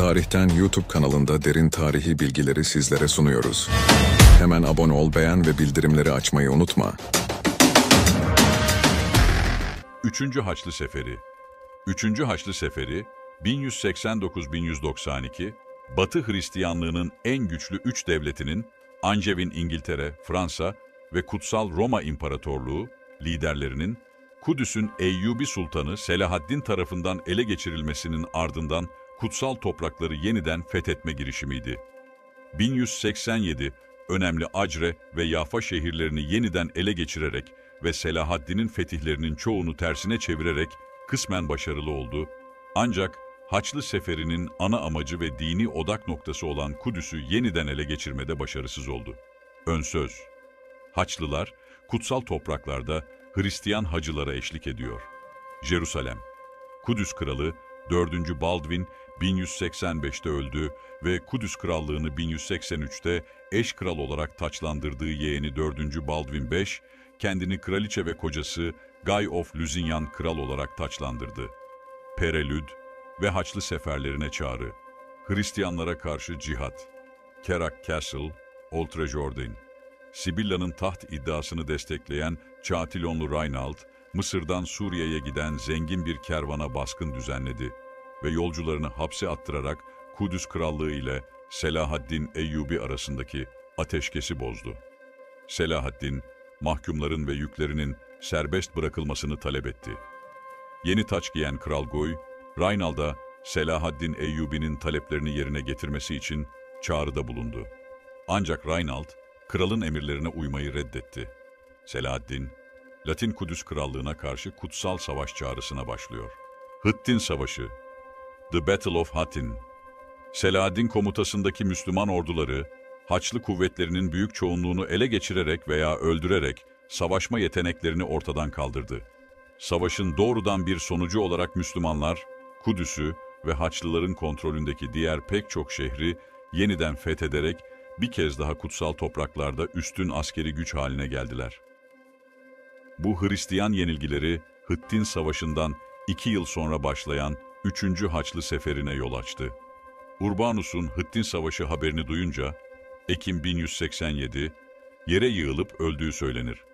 Tarihten YouTube kanalında derin tarihi bilgileri sizlere sunuyoruz. Hemen abone ol, beğen ve bildirimleri açmayı unutma. 3. Haçlı Seferi 3. Haçlı Seferi 1189-1192 Batı Hristiyanlığının en güçlü üç devletinin Ancevin İngiltere, Fransa ve Kutsal Roma İmparatorluğu liderlerinin Kudüs'ün Eyyubi Sultanı Selahaddin tarafından ele geçirilmesinin ardından kutsal toprakları yeniden fethetme girişimiydi. 1187 önemli Acre ve Yafa şehirlerini yeniden ele geçirerek ve Selahaddin'in fetihlerinin çoğunu tersine çevirerek kısmen başarılı oldu. Ancak Haçlı Seferi'nin ana amacı ve dini odak noktası olan Kudüs'ü yeniden ele geçirmede başarısız oldu. Ön söz Haçlılar, kutsal topraklarda Hristiyan hacılara eşlik ediyor. Jerusalem Kudüs Kralı 4. Baldwin 1185'te öldü ve Kudüs Krallığını 1183'te eş kral olarak taçlandırdığı yeğeni 4. Baldwin V, kendini kraliçe ve kocası Guy of Lusignan kral olarak taçlandırdı. Perelüd ve Haçlı seferlerine çağrı, Hristiyanlara karşı cihat, Kerak Castle, Old Trejordin, Sibilla'nın taht iddiasını destekleyen Çatilonlu Reinald, Mısır'dan Suriye'ye giden zengin bir kervana baskın düzenledi ve yolcularını hapse attırarak Kudüs Krallığı ile Selahaddin Eyyubi arasındaki ateşkesi bozdu. Selahaddin, mahkumların ve yüklerinin serbest bırakılmasını talep etti. Yeni taç giyen Kral Goy, Reinald'a Selahaddin Eyyubi'nin taleplerini yerine getirmesi için çağrıda bulundu. Ancak Reinald, kralın emirlerine uymayı reddetti. Selahaddin, Latin Kudüs Krallığına karşı kutsal savaş çağrısına başlıyor. Hıttin Savaşı The Battle of Hattin Selahaddin komutasındaki Müslüman orduları, Haçlı kuvvetlerinin büyük çoğunluğunu ele geçirerek veya öldürerek savaşma yeteneklerini ortadan kaldırdı. Savaşın doğrudan bir sonucu olarak Müslümanlar, Kudüs'ü ve Haçlıların kontrolündeki diğer pek çok şehri yeniden fethederek bir kez daha kutsal topraklarda üstün askeri güç haline geldiler. Bu Hristiyan yenilgileri Hıttin Savaşı'ndan iki yıl sonra başlayan 3. Haçlı Seferi'ne yol açtı. Urbanus'un Hıttin Savaşı haberini duyunca, Ekim 1187, yere yığılıp öldüğü söylenir.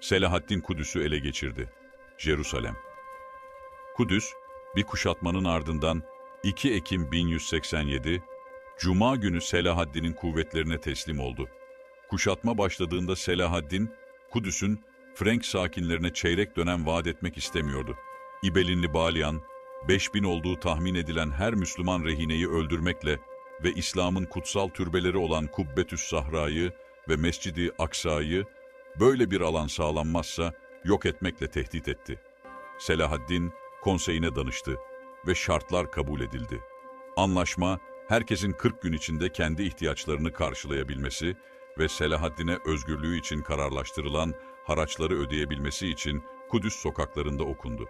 Selahaddin Kudüs'ü ele geçirdi. Jerusalem Kudüs, bir kuşatmanın ardından 2 Ekim 1187, Cuma günü Selahaddin'in kuvvetlerine teslim oldu. Kuşatma başladığında Selahaddin, Kudüs'ün Frank sakinlerine çeyrek dönem vaat etmek istemiyordu. İbelinli Balyan, 5000 olduğu tahmin edilen her Müslüman rehineyi öldürmekle ve İslam'ın kutsal türbeleri olan Kubbetüs Sahra'yı ve Mescidi Aksa'yı böyle bir alan sağlanmazsa yok etmekle tehdit etti. Selahaddin konseyine danıştı ve şartlar kabul edildi. Anlaşma, herkesin 40 gün içinde kendi ihtiyaçlarını karşılayabilmesi ve Selahaddin'e özgürlüğü için kararlaştırılan haraçları ödeyebilmesi için Kudüs sokaklarında okundu.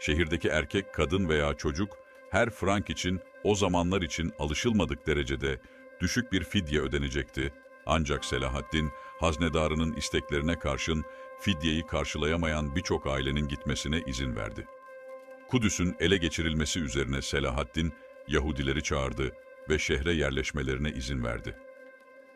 Şehirdeki erkek, kadın veya çocuk her frank için o zamanlar için alışılmadık derecede düşük bir fidye ödenecekti. Ancak Selahaddin, haznedarının isteklerine karşın fidyeyi karşılayamayan birçok ailenin gitmesine izin verdi. Kudüs'ün ele geçirilmesi üzerine Selahaddin, Yahudileri çağırdı ve şehre yerleşmelerine izin verdi.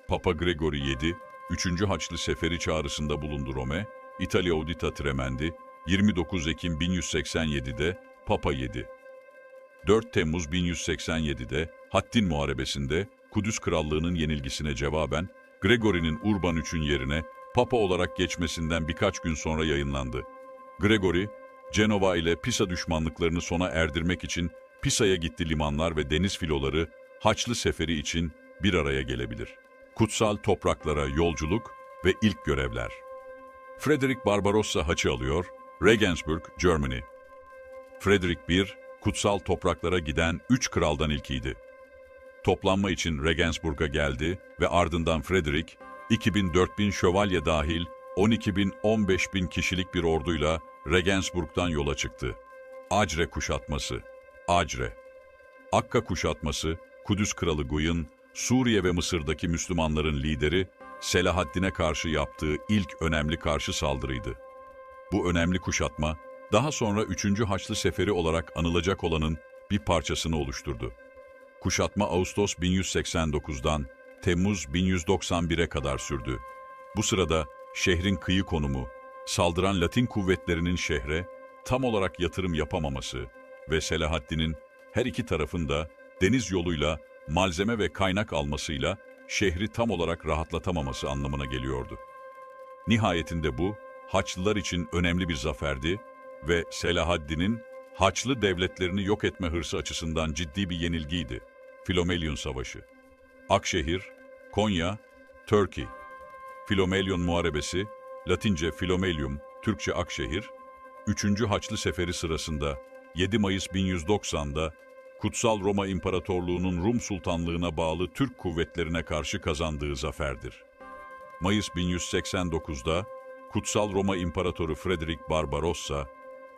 Papa Gregory VII, 3. Haçlı Seferi çağrısında bulundu Rome, İtalya Audita Tremendi, 29 Ekim 1187'de Papa 7. 4 Temmuz 1187'de Hattin Muharebesi'nde Kudüs Krallığı'nın yenilgisine cevaben Gregory'nin Urban III'ün yerine Papa olarak geçmesinden birkaç gün sonra yayınlandı. Gregory, Cenova ile Pisa düşmanlıklarını sona erdirmek için Pisa'ya gitti limanlar ve deniz filoları Haçlı Seferi için bir araya gelebilir. Kutsal topraklara yolculuk ve ilk görevler. Frederick Barbarossa haçı alıyor, Regensburg, Germany. Frederick I, kutsal topraklara giden üç kraldan ilkiydi. Toplanma için Regensburg'a geldi ve ardından Frederick, 2000-4000 şövalye dahil 12.000-15.000 kişilik bir orduyla Regensburg'dan yola çıktı. Acre kuşatması, Acre. Akka kuşatması, Kudüs Kralı Guy'un, Suriye ve Mısır'daki Müslümanların lideri, Selahaddin'e karşı yaptığı ilk önemli karşı saldırıydı. Bu önemli kuşatma, daha sonra 3. Haçlı Seferi olarak anılacak olanın bir parçasını oluşturdu. Kuşatma Ağustos 1189'dan Temmuz 1191'e kadar sürdü. Bu sırada şehrin kıyı konumu, saldıran Latin kuvvetlerinin şehre tam olarak yatırım yapamaması ve Selahaddin'in her iki tarafında deniz yoluyla malzeme ve kaynak almasıyla şehri tam olarak rahatlatamaması anlamına geliyordu. Nihayetinde bu, Haçlılar için önemli bir zaferdi ve Selahaddin'in Haçlı devletlerini yok etme hırsı açısından ciddi bir yenilgiydi. Filomelion Savaşı. Akşehir, Konya, Turkey. Filomelion Muharebesi, Latince Filomelium, Türkçe Akşehir, 3. Haçlı Seferi sırasında 7 Mayıs 1190'da Kutsal Roma İmparatorluğu'nun Rum Sultanlığı'na bağlı Türk kuvvetlerine karşı kazandığı zaferdir. Mayıs 1189'da Kutsal Roma İmparatoru Frederick Barbarossa,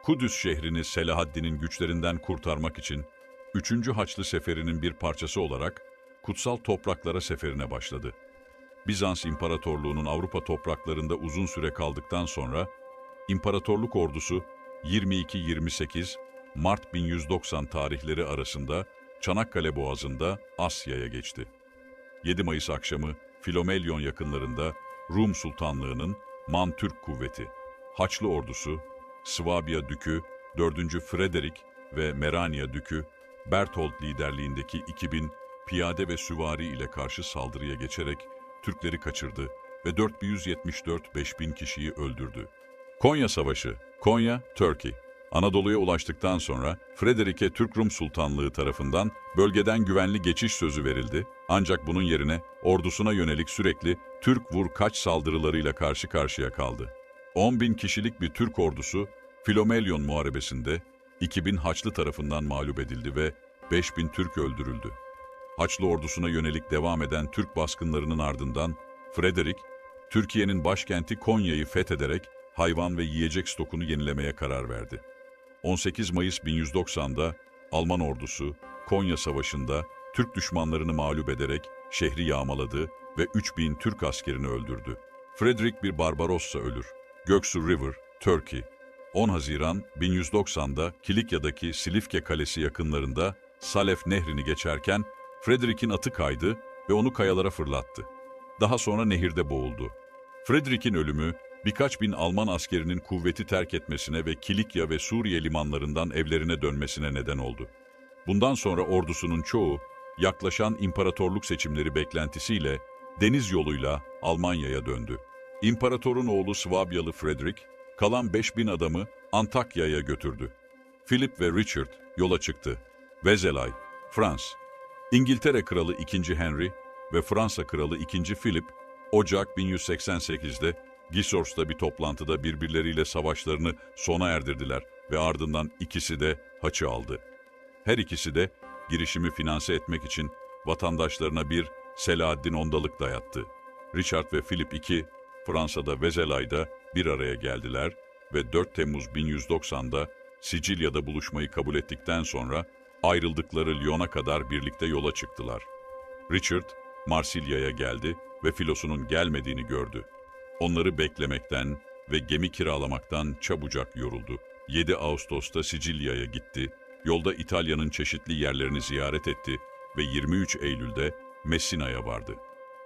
Kudüs şehrini Selahaddin'in güçlerinden kurtarmak için 3. Haçlı Seferi'nin bir parçası olarak kutsal topraklara seferine başladı. Bizans İmparatorluğu'nun Avrupa topraklarında uzun süre kaldıktan sonra İmparatorluk ordusu 22-28 Mart 1190 tarihleri arasında Çanakkale Boğazı'nda Asya'ya geçti. 7 Mayıs akşamı Filomelyon yakınlarında Rum Sultanlığı'nın Man-Türk kuvveti, Haçlı ordusu, Swabia Dükü, 4. Frederick ve Merania Dükü, Berthold liderliğindeki 2000 piyade ve süvari ile karşı saldırıya geçerek Türkleri kaçırdı ve 4174-5000 kişiyi öldürdü. Konya Savaşı, Konya, Turkey. Anadolu'ya ulaştıktan sonra Frederick'e Türk-Rum Sultanlığı tarafından bölgeden güvenli geçiş sözü verildi. Ancak bunun yerine ordusuna yönelik sürekli Türk vur kaç saldırılarıyla karşı karşıya kaldı. 10 bin kişilik bir Türk ordusu Filomelyon Muharebesi'nde 2000 Haçlı tarafından mağlup edildi ve 5000 Türk öldürüldü. Haçlı ordusuna yönelik devam eden Türk baskınlarının ardından Frederick, Türkiye'nin başkenti Konya'yı fethederek hayvan ve yiyecek stokunu yenilemeye karar verdi. 18 Mayıs 1190'da Alman ordusu Konya Savaşı'nda Türk düşmanlarını mağlup ederek şehri yağmaladı ve 3000 Türk askerini öldürdü. Frederick bir Barbarossa ölür. Göksu River, Turkey. 10 Haziran 1190'da Kilikya'daki Silifke Kalesi yakınlarında Salef Nehri'ni geçerken Frederick'in atı kaydı ve onu kayalara fırlattı. Daha sonra nehirde boğuldu. Frederick'in ölümü birkaç bin Alman askerinin kuvveti terk etmesine ve Kilikya ve Suriye limanlarından evlerine dönmesine neden oldu. Bundan sonra ordusunun çoğu, yaklaşan imparatorluk seçimleri beklentisiyle deniz yoluyla Almanya'ya döndü. İmparatorun oğlu Swabyalı Frederick, kalan 5000 adamı Antakya'ya götürdü. Philip ve Richard yola çıktı. Vezelay, Frans, İngiltere Kralı II. Henry ve Fransa Kralı II. Philip, Ocak 1188'de Gisors'ta bir toplantıda birbirleriyle savaşlarını sona erdirdiler ve ardından ikisi de haçı aldı. Her ikisi de girişimi finanse etmek için vatandaşlarına bir Selahaddin ondalık dayattı. Richard ve Philip II, Fransa'da Vezelay'da bir araya geldiler ve 4 Temmuz 1190'da Sicilya'da buluşmayı kabul ettikten sonra ayrıldıkları Lyon'a kadar birlikte yola çıktılar. Richard, Marsilya'ya geldi ve filosunun gelmediğini gördü. Onları beklemekten ve gemi kiralamaktan çabucak yoruldu. 7 Ağustos'ta Sicilya'ya gitti, yolda İtalya'nın çeşitli yerlerini ziyaret etti ve 23 Eylül'de Messina'ya vardı.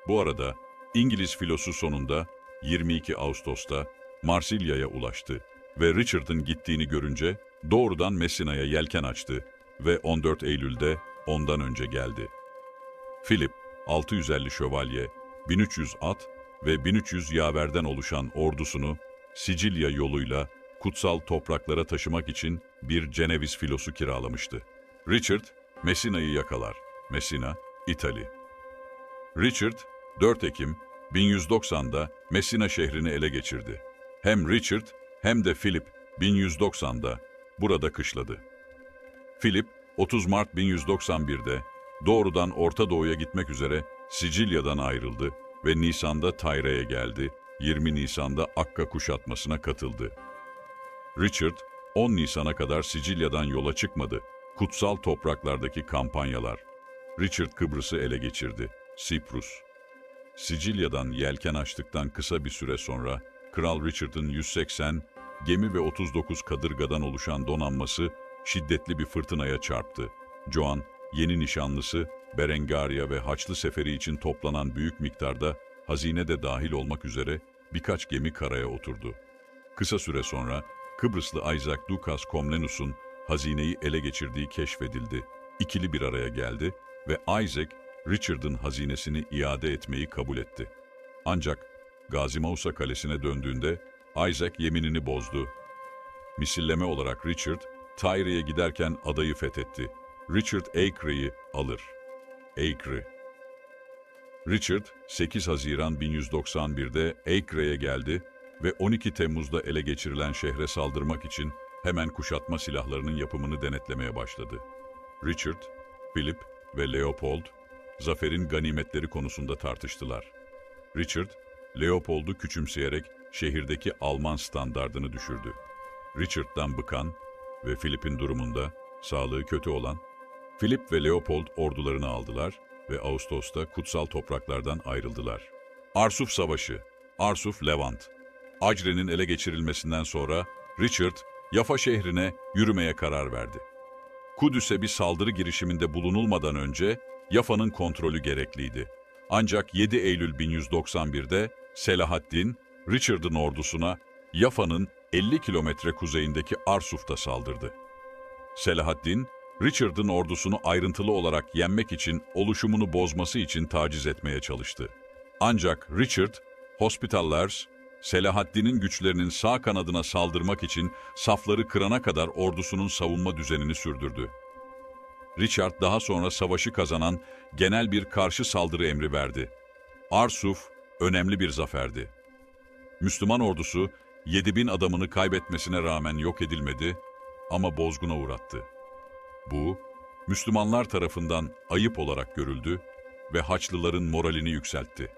Bu arada İngiliz filosu sonunda 22 Ağustos'ta Marsilya'ya ulaştı ve Richard'ın gittiğini görünce doğrudan Messina'ya yelken açtı ve 14 Eylül'de ondan önce geldi. Philip, 650 şövalye, 1300 at ve 1300 yaverden oluşan ordusunu Sicilya yoluyla kutsal topraklara taşımak için bir Ceneviz filosu kiralamıştı. Richard, Messina'yı yakalar. Messina, İtali. Richard, 4 Ekim 1190'da Messina şehrini ele geçirdi. Hem Richard hem de Philip 1190'da burada kışladı. Philip, 30 Mart 1191'de doğrudan Orta Doğu'ya gitmek üzere Sicilya'dan ayrıldı ve Nisan'da Tayre'ye geldi, 20 Nisan'da Akka kuşatmasına katıldı. Richard, 10 Nisan'a kadar Sicilya'dan yola çıkmadı. Kutsal topraklardaki kampanyalar. Richard Kıbrıs'ı ele geçirdi. Siprus. Sicilya'dan yelken açtıktan kısa bir süre sonra Kral Richard'ın 180 gemi ve 39 kadırgadan oluşan donanması şiddetli bir fırtınaya çarptı. Joan yeni nişanlısı Berengaria ve Haçlı Seferi için toplanan büyük miktarda hazine de dahil olmak üzere birkaç gemi karaya oturdu. Kısa süre sonra Kıbrıslı Isaac Dukas Komnenos'un hazineyi ele geçirdiği keşfedildi. İkili bir araya geldi ve Isaac, Richard'ın hazinesini iade etmeyi kabul etti. Ancak Gazi Mausa kalesine döndüğünde Isaac yeminini bozdu. Misilleme olarak Richard, Tyre'ye giderken adayı fethetti. Richard Acre'yi alır. Acre Richard, 8 Haziran 1191'de Acre'ye geldi ve 12 Temmuz'da ele geçirilen şehre saldırmak için hemen kuşatma silahlarının yapımını denetlemeye başladı. Richard, Philip ve Leopold, zaferin ganimetleri konusunda tartıştılar. Richard, Leopold'u küçümseyerek şehirdeki Alman standardını düşürdü. Richard'dan bıkan ve Philip'in durumunda sağlığı kötü olan, Philip ve Leopold ordularını aldılar ve Ağustos'ta kutsal topraklardan ayrıldılar. Arsuf Savaşı, Arsuf Levant. Acre'nin ele geçirilmesinden sonra Richard, Yafa şehrine yürümeye karar verdi. Kudüs'e bir saldırı girişiminde bulunulmadan önce Yafa'nın kontrolü gerekliydi. Ancak 7 Eylül 1191'de Selahaddin, Richard'ın ordusuna Yafa'nın 50 kilometre kuzeyindeki Arsuf'ta saldırdı. Selahaddin, Richard'ın ordusunu ayrıntılı olarak yenmek için oluşumunu bozması için taciz etmeye çalıştı. Ancak Richard, Hospitallers, Selahaddin'in güçlerinin sağ kanadına saldırmak için safları kırana kadar ordusunun savunma düzenini sürdürdü. Richard daha sonra savaşı kazanan genel bir karşı saldırı emri verdi. Arsuf önemli bir zaferdi. Müslüman ordusu 7000 adamını kaybetmesine rağmen yok edilmedi ama bozguna uğrattı. Bu, Müslümanlar tarafından ayıp olarak görüldü ve Haçlıların moralini yükseltti.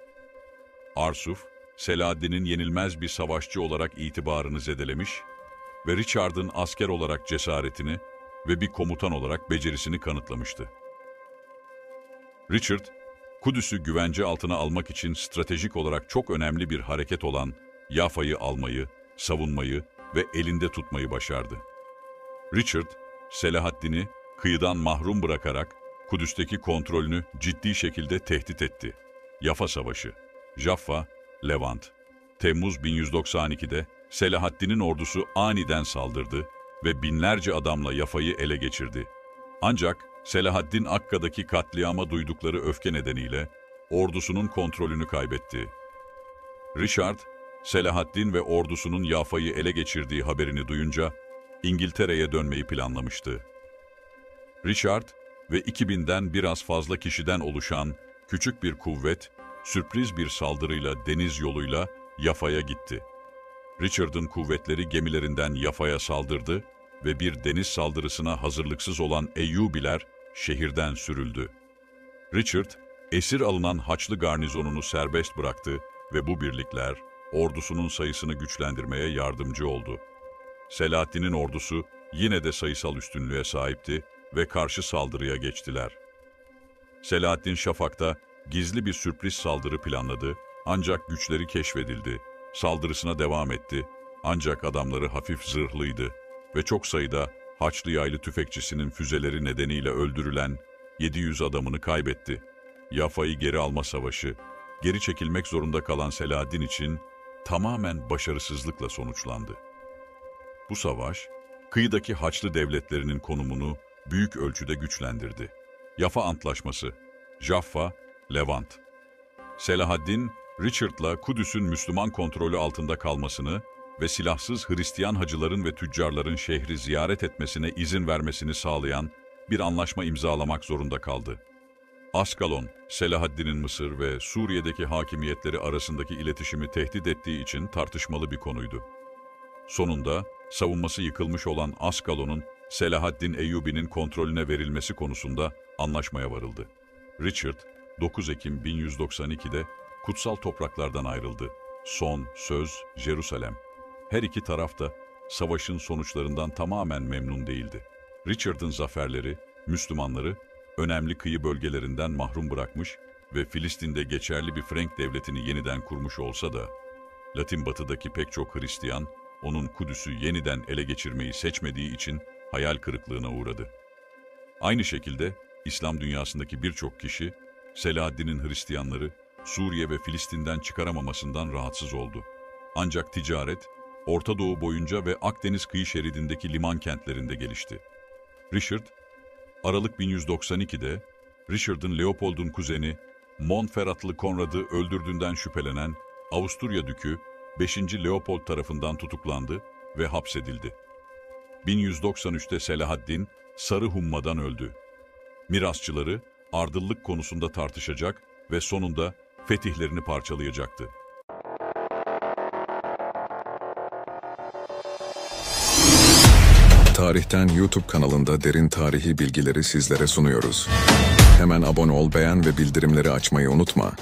Arsuf, Selahaddin'in yenilmez bir savaşçı olarak itibarını zedelemiş ve Richard'ın asker olarak cesaretini ve bir komutan olarak becerisini kanıtlamıştı. Richard, Kudüs'ü güvence altına almak için stratejik olarak çok önemli bir hareket olan Yafa'yı almayı, savunmayı ve elinde tutmayı başardı. Richard, Selahaddin'i kıyıdan mahrum bırakarak Kudüs'teki kontrolünü ciddi şekilde tehdit etti. Yafa Savaşı, Jaffa, Levant. Temmuz 1192'de Selahaddin'in ordusu aniden saldırdı ve binlerce adamla Yafa'yı ele geçirdi. Ancak Selahaddin Akka'daki katliama duydukları öfke nedeniyle ordusunun kontrolünü kaybetti. Richard, Selahaddin ve ordusunun Yafa'yı ele geçirdiği haberini duyunca İngiltere'ye dönmeyi planlamıştı. Richard ve 2000'den biraz fazla kişiden oluşan küçük bir kuvvet, sürpriz bir saldırıyla deniz yoluyla Yafa'ya gitti. Richard'ın kuvvetleri gemilerinden Yafa'ya saldırdı ve bir deniz saldırısına hazırlıksız olan Eyyubiler şehirden sürüldü. Richard, esir alınan Haçlı garnizonunu serbest bıraktı ve bu birlikler ordusunun sayısını güçlendirmeye yardımcı oldu. Selahaddin'in ordusu yine de sayısal üstünlüğe sahipti ve karşı saldırıya geçtiler. Selahaddin Şafak'ta gizli bir sürpriz saldırı planladı ancak güçleri keşfedildi. Saldırısına devam etti ancak adamları hafif zırhlıydı ve çok sayıda Haçlı yaylı tüfekçisinin füzeleri nedeniyle öldürülen 700 adamını kaybetti. Yafa'yı geri alma savaşı, geri çekilmek zorunda kalan Selahaddin için tamamen başarısızlıkla sonuçlandı. Bu savaş, kıyıdaki Haçlı devletlerinin konumunu büyük ölçüde güçlendirdi. Yafa Antlaşması, Jaffa, Levant. Selahaddin, Richard'la Kudüs'ün Müslüman kontrolü altında kalmasını ve silahsız Hristiyan hacıların ve tüccarların şehri ziyaret etmesine izin vermesini sağlayan bir anlaşma imzalamak zorunda kaldı. Askalon, Selahaddin'in Mısır ve Suriye'deki hakimiyetleri arasındaki iletişimi tehdit ettiği için tartışmalı bir konuydu. Sonunda savunması yıkılmış olan Askalon'un Selahaddin Eyyubi'nin kontrolüne verilmesi konusunda anlaşmaya varıldı. Richard, 9 Ekim 1192'de kutsal topraklardan ayrıldı. Son söz Jerusalem. Her iki taraf da savaşın sonuçlarından tamamen memnun değildi. Richard'ın zaferleri Müslümanları önemli kıyı bölgelerinden mahrum bırakmış ve Filistin'de geçerli bir Frank devletini yeniden kurmuş olsa da Latin batıdaki pek çok Hristiyan onun Kudüs'ü yeniden ele geçirmeyi seçmediği için hayal kırıklığına uğradı. Aynı şekilde İslam dünyasındaki birçok kişi, Selahaddin'in Hristiyanları Suriye ve Filistin'den çıkaramamasından rahatsız oldu. Ancak ticaret, Orta Doğu boyunca ve Akdeniz kıyı şeridindeki liman kentlerinde gelişti. Richard, Aralık 1192'de Richard'ın Leopold'un kuzeni Montferratlı Konrad'ı öldürdüğünden şüphelenen Avusturya Dükü 5. Leopold tarafından tutuklandı ve hapsedildi. 1193'te Selahaddin Sarı Humma'dan öldü. Mirasçıları ardıllık konusunda tartışacak ve sonunda fetihlerini parçalayacaktı. Tarihten YouTube kanalında derin tarihi bilgileri sizlere sunuyoruz. Hemen abone ol, beğen ve bildirimleri açmayı unutma.